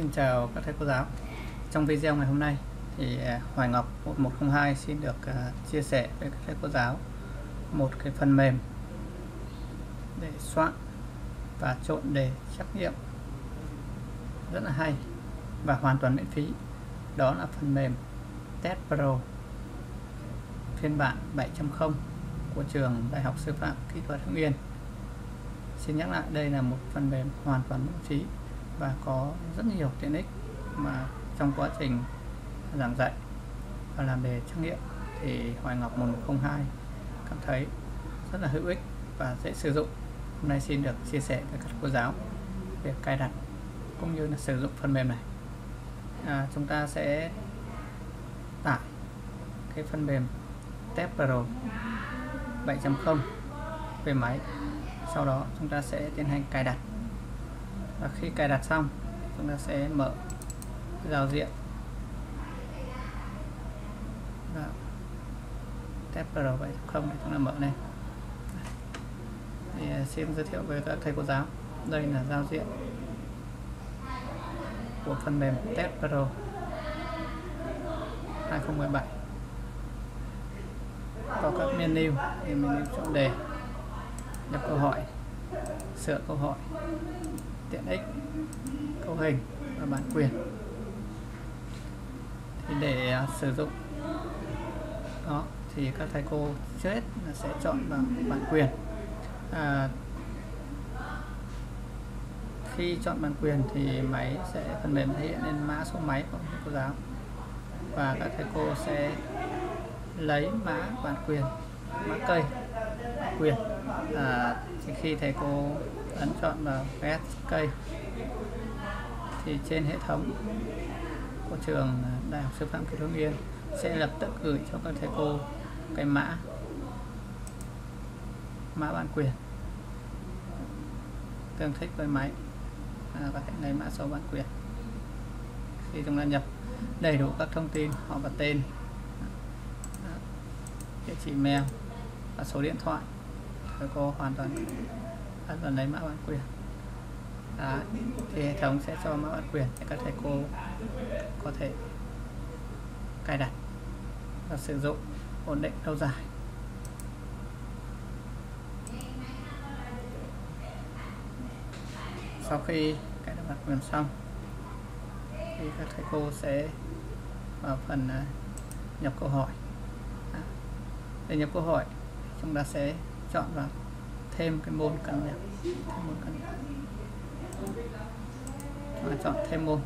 Xin chào các thầy cô giáo. Trong video ngày hôm nay thì à, Hoài Ngọc 1102 xin được uh, chia sẻ với các thầy cô giáo một cái phần mềm để soạn và trộn đề trắc nghiệm. Rất là hay và hoàn toàn miễn phí. Đó là phần mềm Test Pro phiên bản 7.0 của trường Đại học Sư phạm Kỹ thuật Hưng Yên. Xin nhắc lại đây là một phần mềm hoàn toàn miễn phí và có rất nhiều tiện ích mà trong quá trình giảng dạy và làm đề trắc nghiệm thì Hoài Ngọc 1102 cảm thấy rất là hữu ích và dễ sử dụng. Hôm nay xin được chia sẻ với các cô giáo việc cài đặt cũng như là sử dụng phần mềm này. À, chúng ta sẽ tải cái phần mềm Test Pro 7.0 về máy. Sau đó chúng ta sẽ tiến hành cài đặt và khi cài đặt xong, chúng ta sẽ mở giao diện. Đó. tab Pro 7.0 để chúng ta mở này. Thì à, xin giới thiệu với các thầy cô giáo. Đây là giao diện của phần mềm Test Pro 2017 có các menu, thì menu chọn đề nhập câu hỏi, sửa câu hỏi tiện ích cấu hình và bản quyền. Thì để uh, sử dụng đó thì các thầy cô trước hết là sẽ chọn vào bản quyền. À, khi chọn bản quyền thì máy sẽ phần mềm thể hiện lên mã số máy của cô giáo. Và các thầy cô sẽ lấy mã bản quyền mã cây quyền. À, thì khi thầy cô ấn chọn vào get cây. Thì trên hệ thống của trường Đại học Sư phạm Kỹ thuật Yên sẽ lập tức gửi cho các thầy cô cái mã mã bản quyền. Tương thích với máy à, có thể lấy mã số bản quyền khi chúng ta nhập. Đầy đủ các thông tin họ và tên à, địa chỉ mail và số điện thoại. Thầy cô hoàn toàn bạn toàn lấy mã bản quyền. Đó. thì hệ thống sẽ cho mã bản quyền để các thầy cô có thể cài đặt và sử dụng, ổn định lâu dài. Sau khi cài đặt bản quyền xong, thì các thầy cô sẽ vào phần à, nhập câu hỏi. Để nhập câu hỏi, chúng ta sẽ chọn vào thêm cái môn cần nhập thêm môn cần nhập chúng ta chọn thêm môn.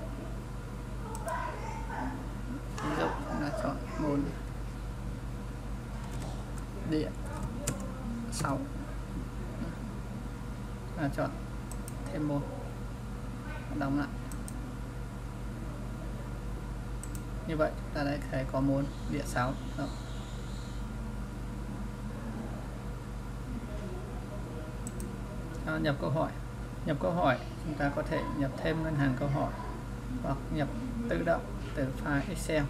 Ví dụ chúng ta chọn môn điện. 6 là chọn thêm môn. Đóng lại. Như vậy, ta đã thể có môn địa 6 Đó. À, nhập câu hỏi. Nhập câu hỏi chúng ta có thể nhập thêm ngân hàng câu hỏi hoặc nhập tự động từ file Excel.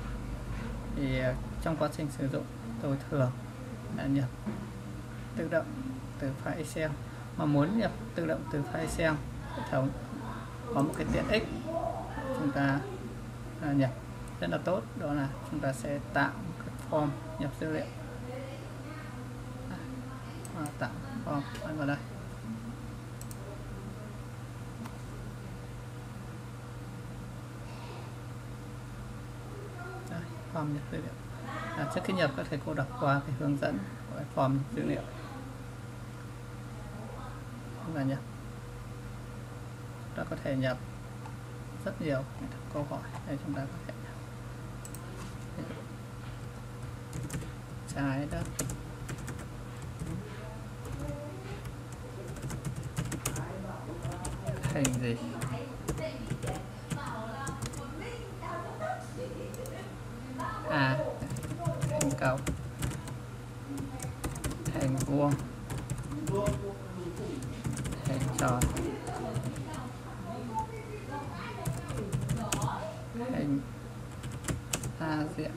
Thì à, trong quá trình sử dụng tôi thường đã nhập tự động từ file Excel. Mà muốn nhập tự động từ file Excel hệ thống có một cái tiện ích chúng ta à, nhập rất là tốt đó là chúng ta sẽ tạo một cái form nhập dữ liệu. À, à tạo form anh vào đây. Form nhập dữ liệu. À, trước khi nhập các thầy cô đọc qua cái hướng dẫn của cái form nhập dữ liệu. Là nhập chúng ta có thể nhập rất nhiều câu hỏi để chúng ta có thể nhập. Trái đất. Hình gì à hình cầu. Hình vuông. Hình tròn. Hình đa diện.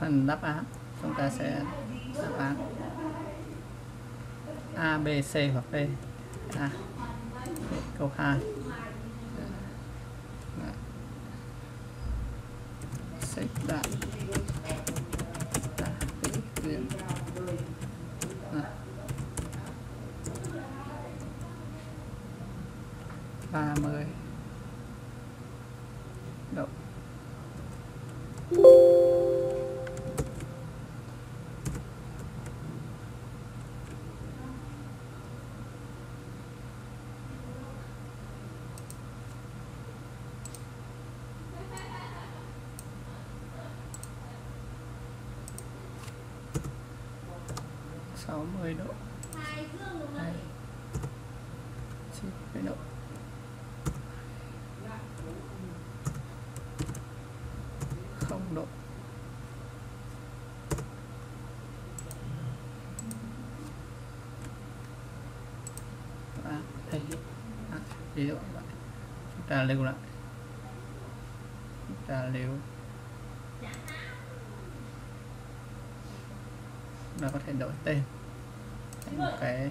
Phần đáp án chúng ta sẽ đáp án. A, B, C hoặc D. A. Câu 2 60 độ. Đây. Shift với độ. Không độ. À, thầy à, ví dụ vậy chúng ta lưu lại. Chúng ta lưu. Là có thể đổi tên một cái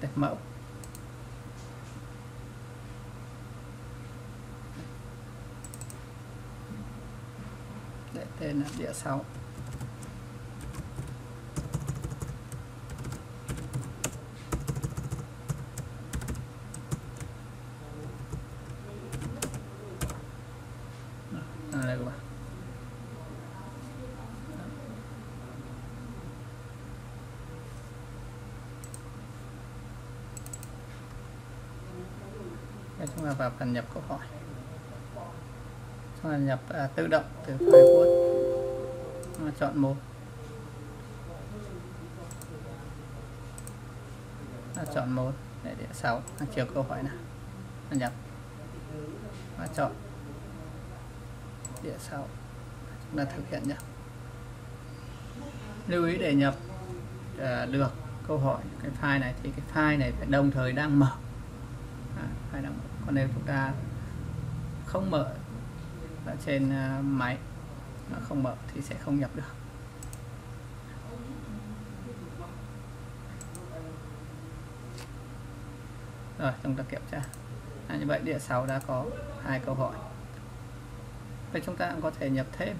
tệp mẫu. Để tên là địa 6 Đó, đây các bạn Đây, chúng ta vào phần nhập câu hỏi. Chúng ta nhập à, tự động từ file Word Chúng ta chọn một. Ta chọn một để địa 6 chiều câu hỏi nào. Ta nhập. Và chọn. Địa 6 chúng ta thực hiện nhập lưu ý để nhập à, được câu hỏi. Cái file này thì cái file này phải đồng thời đang mở. À, file đang mở còn nếu chúng ta không mở. Ở trên à, máy nó không mở thì sẽ không nhập được. Rồi chúng ta kiểm tra. À, như vậy địa 6 đã có hai câu hỏi. Vậy chúng ta cũng có thể nhập thêm.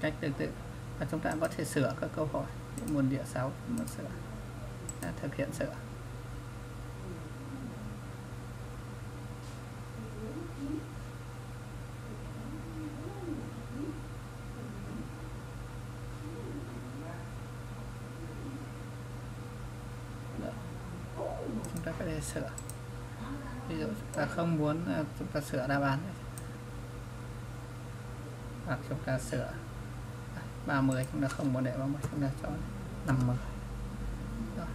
Cách tương tự. Và chúng ta cũng có thể sửa các câu hỏi. Nguồn địa 6 muốn sửa sẽ thực hiện sửa chúng ta có thể sửa. Ví dụ chúng ta không muốn à, chúng ta sửa đáp án. Hoặc chúng ta sửa. 30 chúng ta không muốn để 30 chúng ta cho 50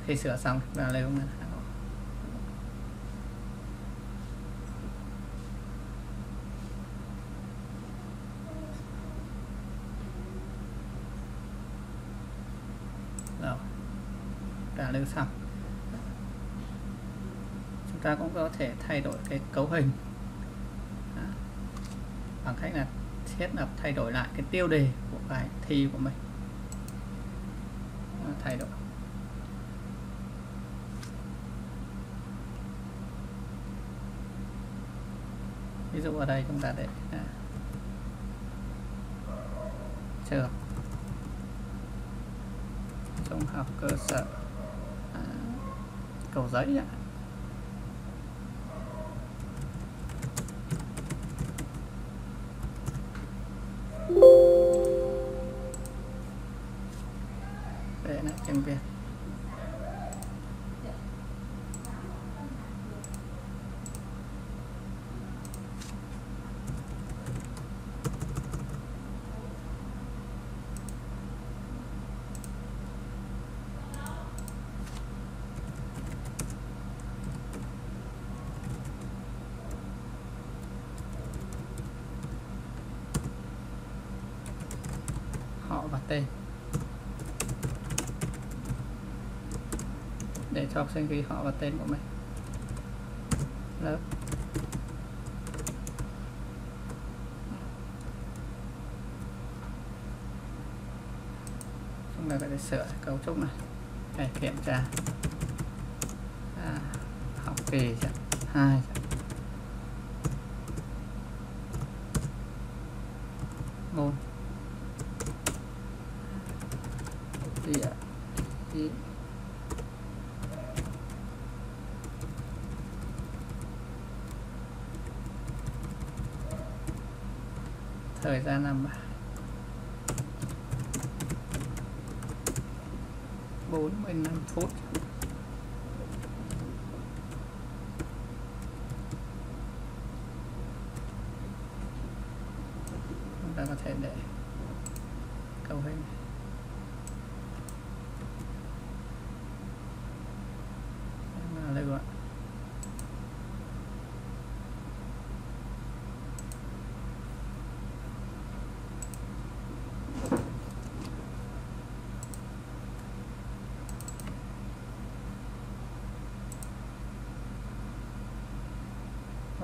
khi sửa xong chúng ta lưu ngân hàng rồi đã lưu xong. Chúng ta cũng có thể thay đổi cái cấu hình. Đó. bằng cách là thiết lập, thay đổi lại cái tiêu đề của bài thi của mình. Thay đổi. Ví dụ ở đây chúng ta để à, trường trung học cơ sở à, cầu giấy ạ để lại tiếng Việt họ và tên để cho học sinh ghi họ và tên của mình. Lớp. Chúng ta phải sửa cấu trúc này để kiểm tra à, học kỳ hai chẳng môn địa lý à, thời gian làm bài. Bốn mươi năm phút. Chúng ta có thể để câu hình Đó là đây các bạn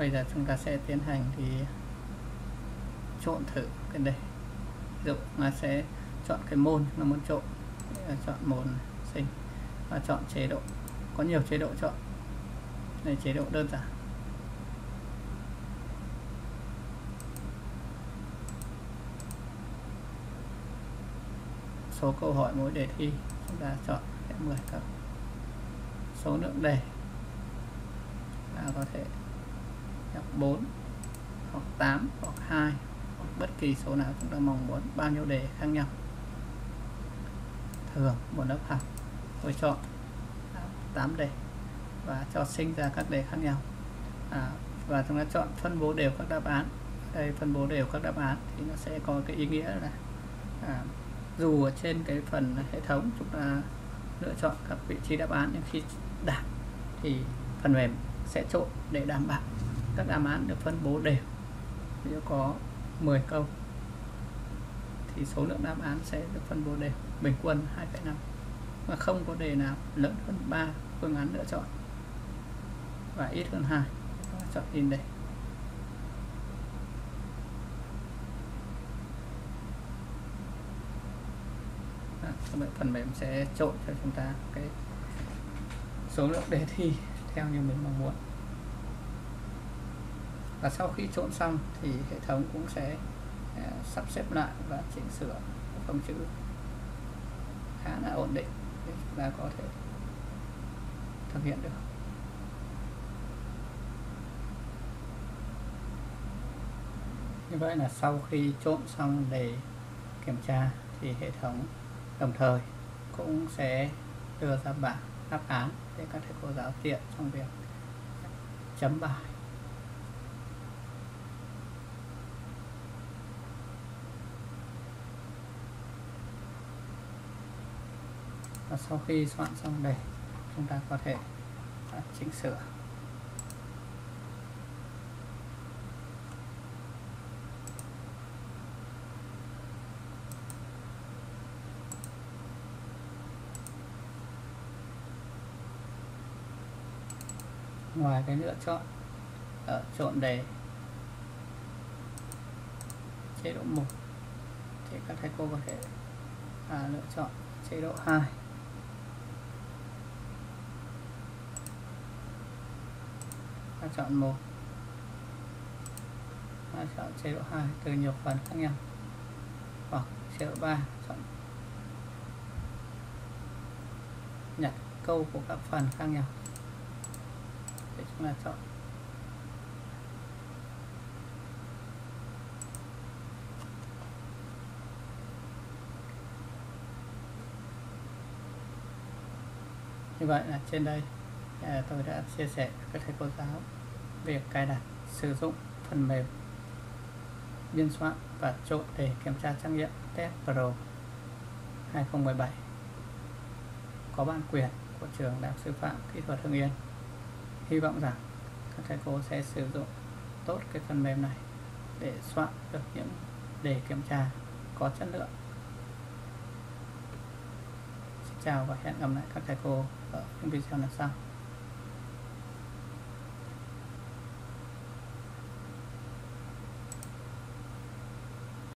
bây giờ chúng ta sẽ tiến hành thì trộn thử cái đây ví dụ nó sẽ chọn cái môn nó muốn trộn à, chọn môn sinh. Và chọn chế độ. Có nhiều chế độ chọn. Đây, chế độ đơn giản. Số câu hỏi mỗi đề thi, chúng ta chọn 10 cấp số lượng đề. Ta có thể hoặc 4 hoặc 8 hoặc 2 hoặc bất kỳ số nào chúng ta mong muốn bao nhiêu đề khác nhau. Thường một lớp học tôi chọn à, 8 đề và cho sinh ra các đề khác nhau. À, và chúng ta chọn phân bố đều các đáp án. Đây phân bố đều các đáp án thì nó sẽ có cái ý nghĩa là à, dù ở trên cái phần hệ thống chúng ta lựa chọn các vị trí đáp án nhưng khi đạt thì phần mềm sẽ trộn để đảm bảo các đáp án được phân bố đều. Nếu có 10 câu thì số lượng đáp án sẽ được phân bố đều. Bình quân 2,5 và không có đề nào lớn hơn 3 phương án lựa chọn. Và ít hơn 2 chọn in đây Đó, phần mềm sẽ trộn cho chúng ta cái số lượng đề thi theo như mình mong muốn và sau khi trộn xong thì hệ thống cũng sẽ uh, sắp xếp lại và chỉnh sửa phông chữ. Khá là ổn định để chúng ta có thể thực hiện được. Như vậy là sau khi trộn xong để kiểm tra thì hệ thống đồng thời cũng sẽ đưa ra bảng đáp án để các thầy cô giáo tiện trong việc chấm bài. Và sau khi soạn xong đề chúng ta có thể à, chỉnh sửa. Ngoài cái lựa chọn ờ, ở chọn đề chế độ 1 thì các thầy cô có thể à, lựa chọn chế độ 2 ta chọn một. Ta chọn chế độ 2 từ nhiều phần khác nhau. Hoặc chế độ 3 chọn nhặt câu của các phần khác nhau. Để chúng ta chọn. Như vậy là trên đây à, tôi đã chia sẻ với các thầy cô giáo việc cài đặt, sử dụng phần mềm biên soạn và trộn để kiểm tra trắc nghiệm test Pro 2017 có bản quyền của trường Đại học Sư phạm Kỹ thuật Hưng Yên. Hy vọng rằng các thầy cô sẽ sử dụng tốt cái phần mềm này để soạn được những đề kiểm tra có chất lượng. Xin chào và hẹn gặp lại các thầy cô ở những video lần sau.